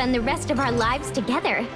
spend the rest of our lives together.